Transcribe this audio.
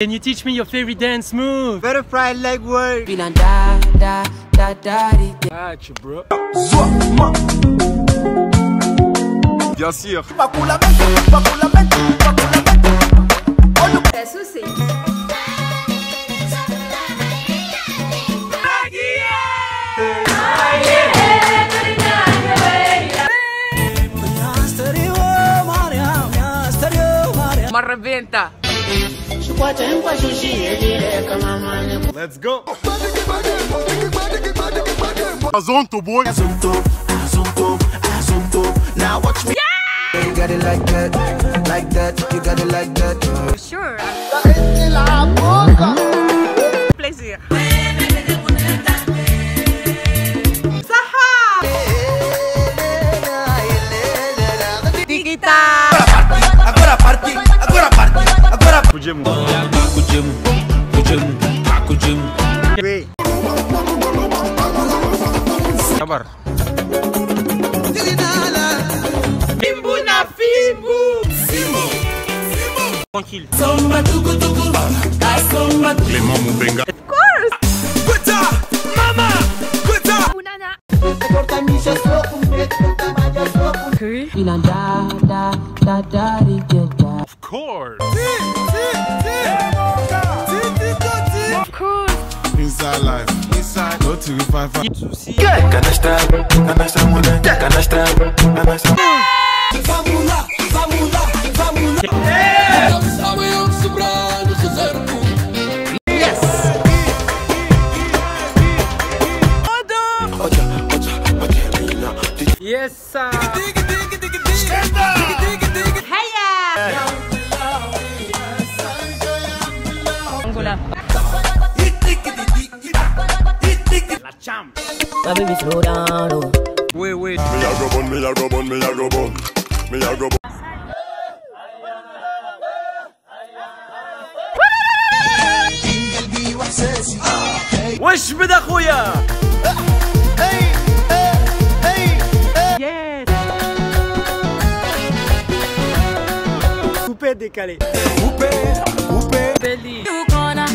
Can you teach me your favorite dance move? Butterfly leg work. Feeling da da da da di di. Gotcha, bro. Bien sûr. Eso sí. Ma revienta. Let's go. Azonto boy. Now watch me. Yeah. You got it like that, like that. You got it like that. Sure. Plaisir. Da di di da. Of course. Life. isso e vai, vai. Canastra, canastra, mulher, canastra, canastra. Vamos lá, vamos lá, vamos lá. É! Yes! Yes! Yes! My baby slow down low. Wait, wait. Me a go bun, me a go bun, me a go bun. Me a go bun. وش بدا اخويا Yes. Coupé décalé. Belly. You gonna